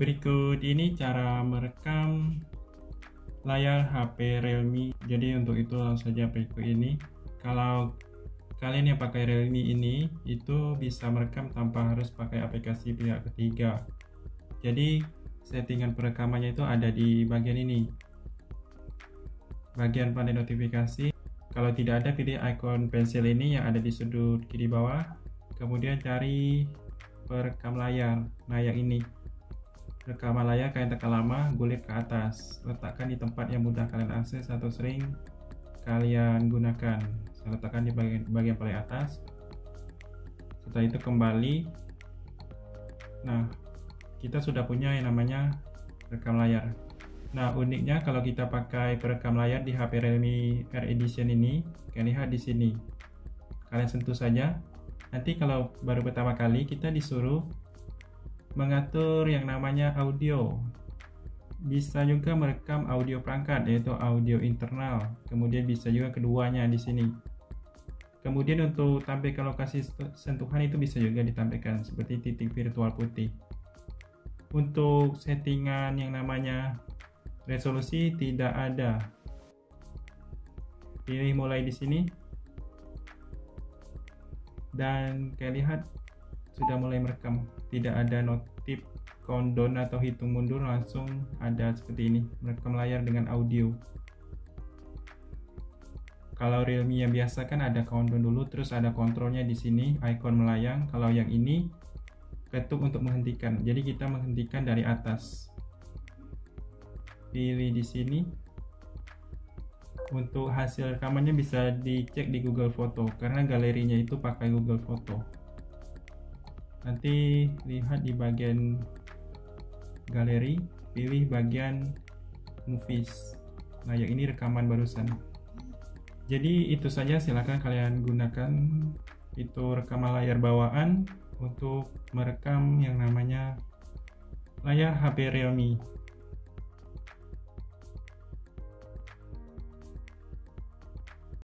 Berikut ini cara merekam layar HP Realme. Jadi untuk itu langsung saja berikut ini. Kalau kalian yang pakai Realme ini itu bisa merekam tanpa harus pakai aplikasi pihak ketiga. Jadi settingan perekamannya itu ada di bagian ini. Bagian pandai notifikasi. Kalau tidak ada pilih icon pensil ini yang ada di sudut kiri bawah. Kemudian cari perekam layar. Nah yang ini rekaman layar kalian tekan lama gulir ke atas. Letakkan di tempat yang mudah kalian akses atau sering kalian gunakan. Saya letakkan di bagian, bagian paling atas. Setelah itu kembali. Nah kita sudah punya yang namanya rekam layar. Nah uniknya kalau kita pakai perekam layar di HP Realme R Edition ini kalian lihat di sini. Kalian sentuh saja. Nanti kalau baru pertama kali kita disuruh mengatur yang namanya audio. Bisa juga merekam audio perangkat yaitu audio internal. Kemudian bisa juga keduanya di sini. Kemudian untuk tampilkan lokasi sentuhan itu bisa juga ditampilkan seperti titik virtual putih. Untuk settingan yang namanya resolusi tidak ada. Pilih mulai di sini. Dan kalian lihat sudah mulai merekam. Tidak ada notif countdown atau hitung mundur langsung ada seperti ini merekam layar dengan audio. Kalau Realme yang biasa kan ada countdown dulu terus ada kontrolnya di sini icon melayang. Kalau yang ini ketuk untuk menghentikan. Jadi kita menghentikan dari atas. Pilih di sini. Untuk hasil rekamannya bisa dicek di Google Foto karena galerinya itu pakai Google Foto nanti lihat di bagian galeri pilih bagian movies. Nah yang ini rekaman barusan. Jadi itu saja. Silahkan kalian gunakan itu rekaman layar bawaan untuk merekam yang namanya layar HP Realme